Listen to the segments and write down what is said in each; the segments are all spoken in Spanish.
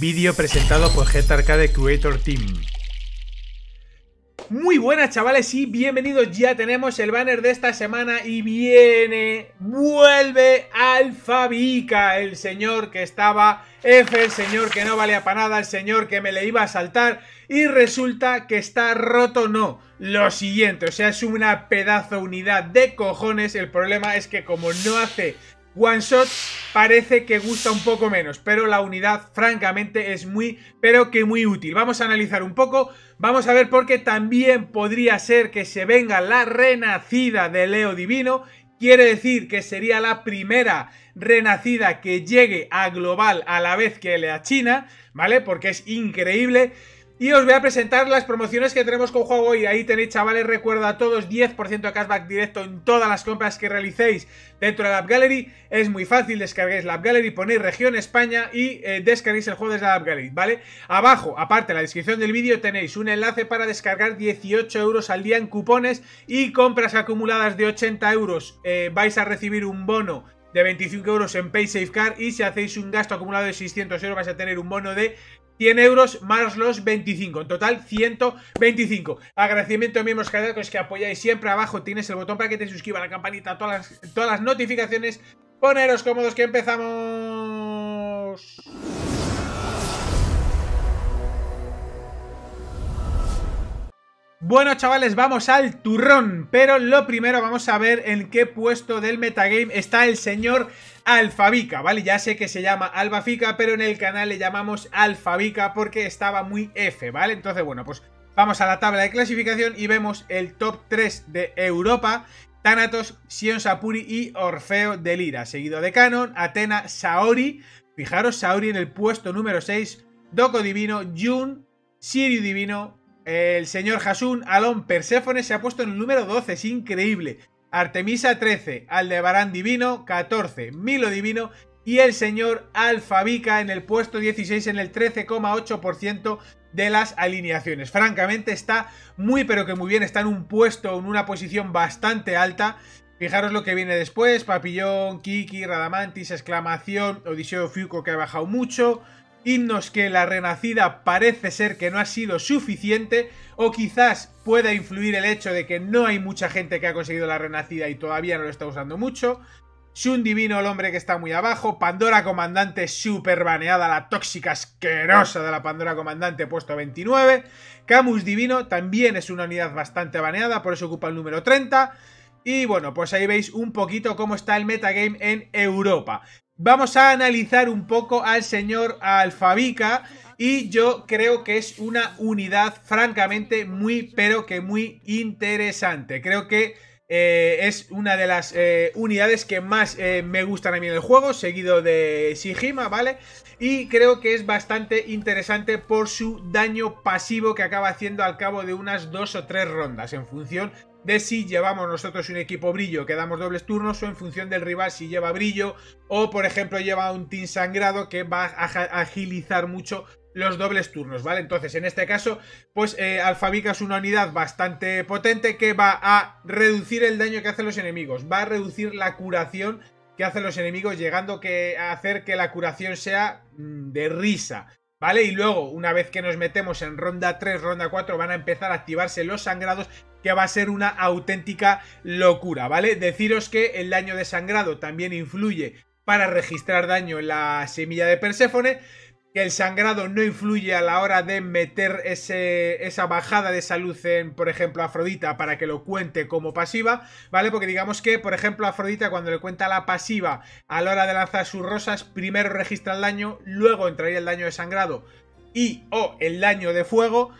Vídeo presentado por Jet Arcade Creator Team. Muy buenas chavales y bienvenidos, ya tenemos el banner de esta semana y viene, vuelve Alfabica, el señor que estaba F, el señor que no valía para nada, el señor que me le iba a saltar y resulta que está roto, no, lo siguiente, o sea, es una pedazo unidad de cojones, el problema es que como no hace One Shot parece que gusta un poco menos, pero la unidad francamente es muy, pero que muy útil. Vamos a analizar un poco, vamos a ver por qué también podría ser que se venga la renacida de Leo Divino. Quiere decir que sería la primera renacida que llegue a global a la vez que a China, ¿vale? Porque es increíble. Y os voy a presentar las promociones que tenemos con juego y ahí tenéis chavales, recuerda a todos 10% de cashback directo en todas las compras que realicéis dentro de la App Gallery. Es muy fácil, descarguéis la App Gallery, ponéis región España y eh, descarguéis el juego desde la App Gallery, ¿vale? Abajo, aparte en la descripción del vídeo tenéis un enlace para descargar 18 euros al día en cupones y compras acumuladas de 80 euros eh, vais a recibir un bono de 25 euros en PaySafeCard y si hacéis un gasto acumulado de 600 euros vais a tener un bono de 100 euros más los 25, en total 125. Agradecimiento a miembros cardíacos que apoyáis siempre. Abajo tienes el botón para que te suscribas la campanita, todas las, todas las notificaciones. Poneros cómodos que empezamos. Bueno chavales, vamos al turrón, pero lo primero vamos a ver en qué puesto del metagame está el señor Alfabica, ¿vale? Ya sé que se llama Albafica, pero en el canal le llamamos Alfabica porque estaba muy F, ¿vale? Entonces, bueno, pues vamos a la tabla de clasificación y vemos el top 3 de Europa, Thanatos, Sion Sapuri y Orfeo de Lira, seguido de Canon, Atena, Saori, fijaros, Saori en el puesto número 6, Doko Divino, Jun, Sirio Divino, el señor Hasun, Alon Perséfone se ha puesto en el número 12, es increíble. Artemisa 13, Aldebarán Divino 14, Milo Divino y el señor Alfabica en el puesto 16 en el 13,8% de las alineaciones. Francamente está muy pero que muy bien, está en un puesto, en una posición bastante alta. Fijaros lo que viene después, Papillón, Kiki, Radamantis, Exclamación, Odiseo Fuco que ha bajado mucho, himnos que la renacida parece ser que no ha sido suficiente o quizás pueda influir el hecho de que no hay mucha gente que ha conseguido la renacida y todavía no lo está usando mucho. Shun Divino, el hombre que está muy abajo. Pandora Comandante, super baneada, la tóxica asquerosa de la Pandora Comandante, puesto 29. Camus Divino también es una unidad bastante baneada, por eso ocupa el número 30. Y bueno, pues ahí veis un poquito cómo está el metagame en Europa. Vamos a analizar un poco al señor Alfabica y yo creo que es una unidad francamente muy pero que muy interesante. Creo que eh, es una de las eh, unidades que más eh, me gustan a mí en el juego, seguido de Shijima, ¿vale? Y creo que es bastante interesante por su daño pasivo que acaba haciendo al cabo de unas dos o tres rondas en función de si llevamos nosotros un equipo brillo que damos dobles turnos o en función del rival si lleva brillo o por ejemplo lleva un team sangrado que va a agilizar mucho los dobles turnos, ¿vale? Entonces, en este caso, pues eh, Alfabica es una unidad bastante potente que va a reducir el daño que hacen los enemigos, va a reducir la curación que hacen los enemigos, llegando a hacer que la curación sea mm, de risa. ¿Vale? Y luego, una vez que nos metemos en ronda 3, ronda 4, van a empezar a activarse los sangrados, que va a ser una auténtica locura, ¿vale? Deciros que el daño de sangrado también influye para registrar daño en la semilla de Perséfone, que el sangrado no influye a la hora de meter ese, esa bajada de salud en, por ejemplo, Afrodita para que lo cuente como pasiva, ¿vale? Porque digamos que, por ejemplo, Afrodita cuando le cuenta la pasiva a la hora de lanzar sus rosas, primero registra el daño, luego entraría el daño de sangrado y o el daño de fuego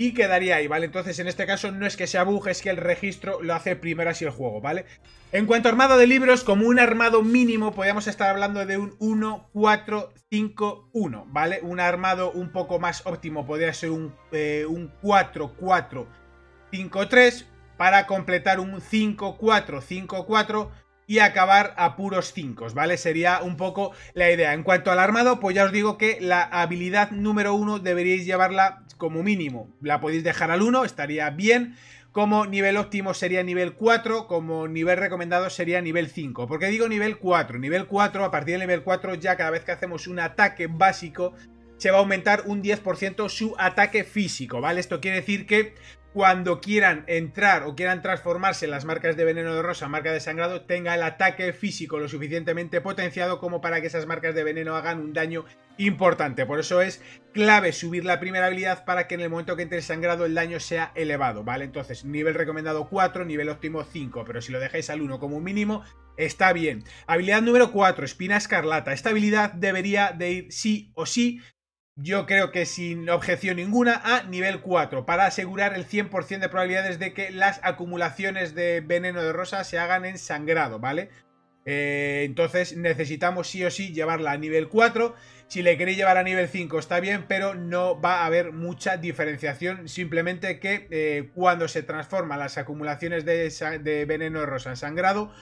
y quedaría ahí, ¿vale? Entonces en este caso no es que sea bug, es que el registro lo hace primero así el juego, ¿vale? En cuanto a armado de libros, como un armado mínimo, podríamos estar hablando de un 1-4-5-1, ¿vale? Un armado un poco más óptimo podría ser un, eh, un 4-4-5-3 para completar un 5-4-5-4 y acabar a puros 5, ¿vale? Sería un poco la idea. En cuanto al armado, pues ya os digo que la habilidad número 1 deberíais llevarla como mínimo. La podéis dejar al 1, estaría bien. Como nivel óptimo sería nivel 4, como nivel recomendado sería nivel 5. ¿Por qué digo nivel 4? Nivel 4, a partir del nivel 4 ya cada vez que hacemos un ataque básico se va a aumentar un 10% su ataque físico, ¿vale? Esto quiere decir que cuando quieran entrar o quieran transformarse las marcas de veneno de rosa marca de sangrado, tenga el ataque físico lo suficientemente potenciado como para que esas marcas de veneno hagan un daño importante. Por eso es clave subir la primera habilidad para que en el momento que entre el sangrado el daño sea elevado, ¿vale? Entonces, nivel recomendado 4, nivel óptimo 5, pero si lo dejáis al 1 como un mínimo, está bien. Habilidad número 4, espina escarlata. Esta habilidad debería de ir sí o sí yo creo que sin objeción ninguna, a nivel 4, para asegurar el 100% de probabilidades de que las acumulaciones de veneno de rosa se hagan en sangrado, ¿vale? Eh, entonces necesitamos sí o sí llevarla a nivel 4. Si le queréis llevar a nivel 5 está bien, pero no va a haber mucha diferenciación. Simplemente que eh, cuando se transforman las acumulaciones de, de veneno de rosa en sangrado,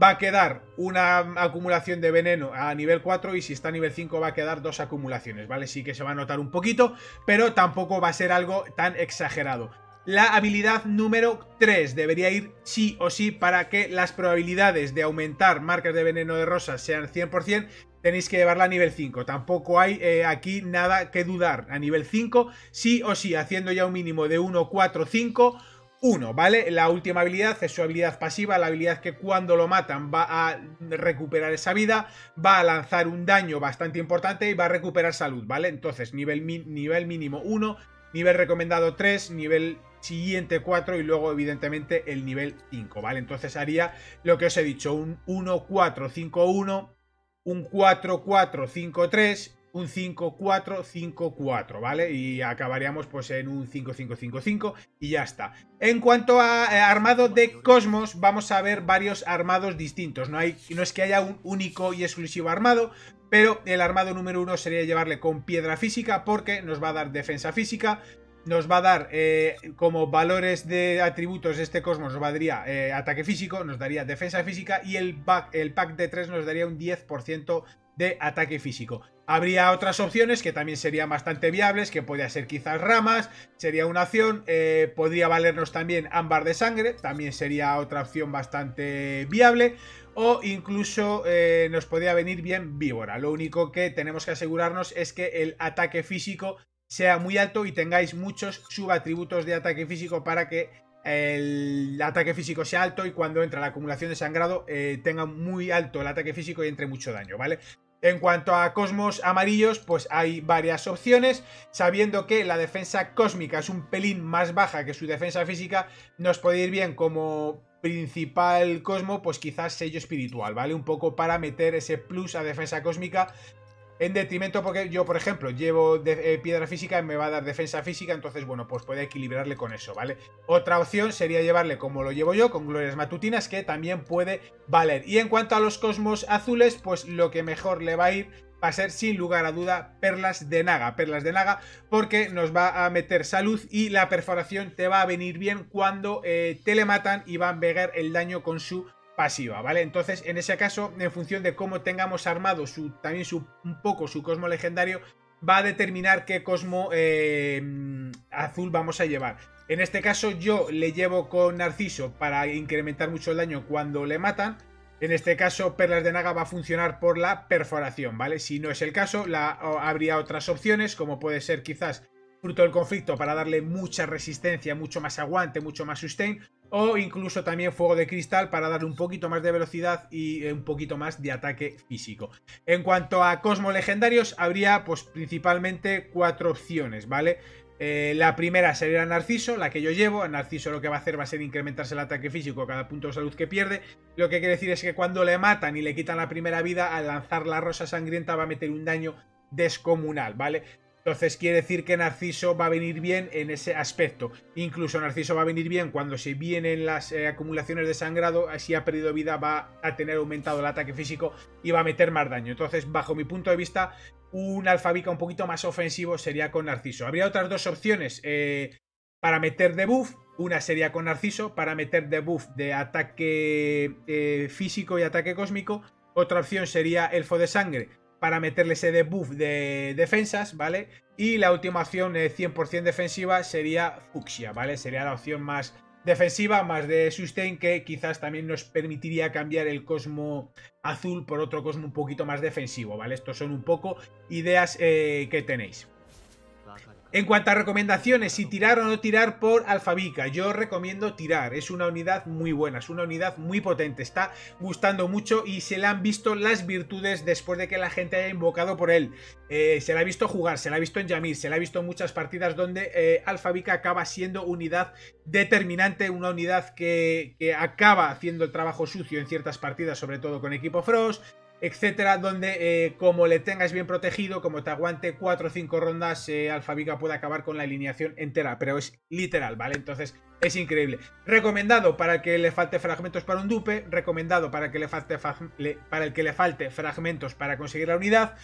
va a quedar una acumulación de veneno a nivel 4 y si está a nivel 5 va a quedar dos acumulaciones, ¿vale? Sí que se va a notar un poquito, pero tampoco va a ser algo tan exagerado. La habilidad número 3 debería ir sí o sí para que las probabilidades de aumentar marcas de veneno de rosas sean 100%, tenéis que llevarla a nivel 5. Tampoco hay eh, aquí nada que dudar. A nivel 5, sí o sí, haciendo ya un mínimo de 1, 4, 5 1, ¿vale? La última habilidad es su habilidad pasiva, la habilidad que cuando lo matan va a recuperar esa vida, va a lanzar un daño bastante importante y va a recuperar salud, ¿vale? Entonces, nivel, nivel mínimo 1, nivel recomendado 3, nivel siguiente 4 y luego evidentemente el nivel 5, ¿vale? Entonces haría lo que os he dicho, un 1, 4, 5, 1, un 4, 4, 5, 3 un 5-4-5-4, ¿vale? Y acabaríamos pues en un 5-5-5-5 y ya está. En cuanto a eh, armado de Cosmos, vamos a ver varios armados distintos. No, hay, no es que haya un único y exclusivo armado, pero el armado número uno sería llevarle con piedra física porque nos va a dar defensa física, nos va a dar eh, como valores de atributos este Cosmos, nos daría eh, ataque físico, nos daría defensa física y el pack, el pack de 3 nos daría un 10% de ataque físico. Habría otras opciones que también serían bastante viables, que podría ser quizás ramas, sería una opción, eh, podría valernos también ámbar de sangre, también sería otra opción bastante viable, o incluso eh, nos podría venir bien víbora. Lo único que tenemos que asegurarnos es que el ataque físico sea muy alto y tengáis muchos subatributos de ataque físico para que el ataque físico sea alto y cuando entra la acumulación de sangrado eh, tenga muy alto el ataque físico y entre mucho daño, ¿vale? En cuanto a cosmos amarillos, pues hay varias opciones, sabiendo que la defensa cósmica es un pelín más baja que su defensa física, nos puede ir bien como principal cosmo, pues quizás sello espiritual, ¿vale? Un poco para meter ese plus a defensa cósmica en detrimento porque yo, por ejemplo, llevo eh, piedra física y me va a dar defensa física, entonces, bueno, pues puede equilibrarle con eso, ¿vale? Otra opción sería llevarle como lo llevo yo, con glorias matutinas, que también puede valer. Y en cuanto a los cosmos azules, pues lo que mejor le va a ir va a ser sin lugar a duda perlas de naga, perlas de naga porque nos va a meter salud y la perforación te va a venir bien cuando eh, te le matan y van a pegar el daño con su pasiva, ¿vale? Entonces, en ese caso, en función de cómo tengamos armado su, también su, un poco su cosmo legendario, va a determinar qué cosmo eh, azul vamos a llevar. En este caso, yo le llevo con Narciso para incrementar mucho el daño cuando le matan. En este caso, Perlas de Naga va a funcionar por la perforación, ¿vale? Si no es el caso, habría otras opciones, como puede ser quizás fruto del conflicto para darle mucha resistencia, mucho más aguante, mucho más sustain, o incluso también fuego de cristal para darle un poquito más de velocidad y eh, un poquito más de ataque físico. En cuanto a cosmos legendarios, habría pues principalmente cuatro opciones, ¿vale? Eh, la primera sería Narciso, la que yo llevo. Narciso lo que va a hacer va a ser incrementarse el ataque físico cada punto de salud que pierde. Lo que quiere decir es que cuando le matan y le quitan la primera vida, al lanzar la rosa sangrienta va a meter un daño descomunal, ¿vale? Entonces quiere decir que Narciso va a venir bien en ese aspecto. Incluso Narciso va a venir bien cuando se vienen las eh, acumulaciones de sangrado, si ha perdido vida va a tener aumentado el ataque físico y va a meter más daño. Entonces, bajo mi punto de vista, un alfabica un poquito más ofensivo sería con Narciso. Habría otras dos opciones eh, para meter debuff. Una sería con Narciso para meter debuff de ataque eh, físico y ataque cósmico. Otra opción sería Elfo de Sangre para meterle ese debuff de defensas, ¿vale? Y la última opción 100% defensiva sería Fuxia, ¿vale? Sería la opción más defensiva, más de sustain, que quizás también nos permitiría cambiar el Cosmo azul por otro Cosmo un poquito más defensivo, ¿vale? Estos son un poco ideas eh, que tenéis. En cuanto a recomendaciones, si tirar o no tirar por Alfabica, yo recomiendo tirar. Es una unidad muy buena, es una unidad muy potente, está gustando mucho y se le han visto las virtudes después de que la gente haya invocado por él. Eh, se la ha visto jugar, se la ha visto en Yamir, se la ha visto en muchas partidas donde eh, Alfabica acaba siendo unidad determinante, una unidad que, que acaba haciendo el trabajo sucio en ciertas partidas, sobre todo con equipo Frost etcétera, donde eh, como le tengas bien protegido, como te aguante 4 o 5 rondas, eh, Alfabica puede acabar con la alineación entera, pero es literal, ¿vale? Entonces es increíble. Recomendado para el que le falte fragmentos para un dupe, recomendado para, que le falte para el que le falte fragmentos para conseguir la unidad,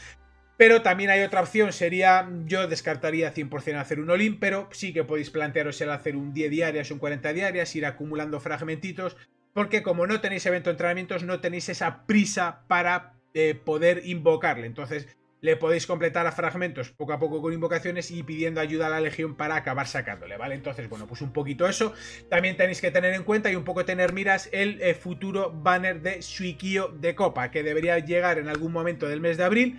pero también hay otra opción, sería, yo descartaría 100% hacer un all pero sí que podéis plantearos el hacer un 10 diarias, un 40 diarias, ir acumulando fragmentitos, porque como no tenéis evento de entrenamientos, no tenéis esa prisa para eh, poder invocarle. Entonces, le podéis completar a fragmentos poco a poco con invocaciones y pidiendo ayuda a la legión para acabar sacándole, ¿vale? Entonces, bueno, pues un poquito eso. También tenéis que tener en cuenta y un poco tener miras el eh, futuro banner de Suikio de Copa, que debería llegar en algún momento del mes de abril.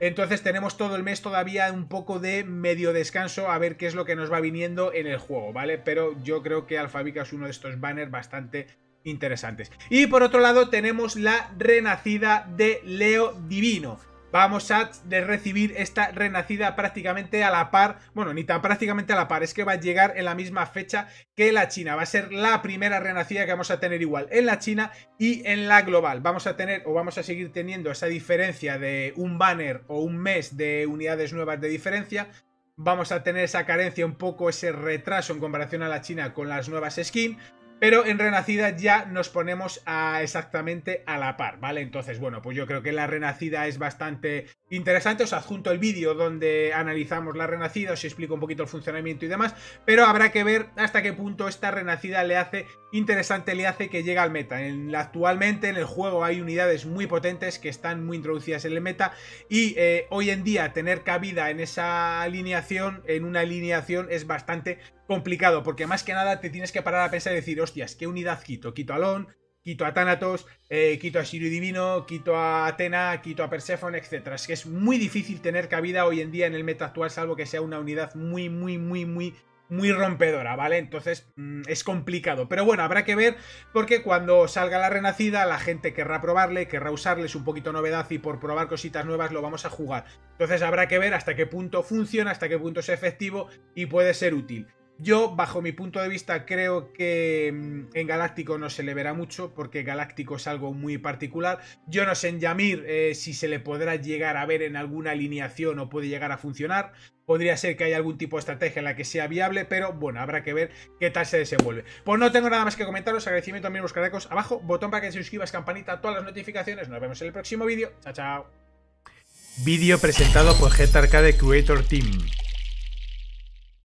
Entonces tenemos todo el mes todavía un poco de medio descanso a ver qué es lo que nos va viniendo en el juego, ¿vale? Pero yo creo que Alfabica es uno de estos banners bastante interesantes. Y por otro lado tenemos la renacida de Leo Divino. Vamos a recibir esta renacida prácticamente a la par, bueno, ni tan prácticamente a la par, es que va a llegar en la misma fecha que la China. Va a ser la primera renacida que vamos a tener igual en la China y en la global. Vamos a tener o vamos a seguir teniendo esa diferencia de un banner o un mes de unidades nuevas de diferencia. Vamos a tener esa carencia, un poco ese retraso en comparación a la China con las nuevas skins pero en Renacida ya nos ponemos a exactamente a la par, ¿vale? Entonces, bueno, pues yo creo que la Renacida es bastante interesante. Os adjunto el vídeo donde analizamos la Renacida, os explico un poquito el funcionamiento y demás, pero habrá que ver hasta qué punto esta Renacida le hace interesante, le hace que llegue al meta. En, actualmente en el juego hay unidades muy potentes que están muy introducidas en el meta y eh, hoy en día tener cabida en esa alineación, en una alineación, es bastante complicado, porque más que nada te tienes que parar a pensar y decir, hostias, ¿qué unidad quito? Quito a Lon, quito a Thanatos, eh, quito a Sirio Divino, quito a Atena, quito a Persephone, etc. Es que es muy difícil tener cabida hoy en día en el meta actual, salvo que sea una unidad muy, muy, muy, muy muy rompedora, ¿vale? Entonces mm, es complicado. Pero bueno, habrá que ver porque cuando salga la renacida la gente querrá probarle, querrá usarles un poquito novedad y por probar cositas nuevas lo vamos a jugar. Entonces habrá que ver hasta qué punto funciona, hasta qué punto es efectivo y puede ser útil. Yo, bajo mi punto de vista, creo que mm, en Galáctico no se le verá mucho, porque Galáctico es algo muy particular. Yo no sé en Yamir eh, si se le podrá llegar a ver en alguna alineación o puede llegar a funcionar. Podría ser que haya algún tipo de estrategia en la que sea viable, pero bueno, habrá que ver qué tal se desenvuelve. Pues no tengo nada más que comentaros. Agradecimiento a mis carecos abajo. Botón para que se suscribas, campanita, todas las notificaciones. Nos vemos en el próximo vídeo. Chao, chao. Vídeo presentado por Jet Arcade Creator Team.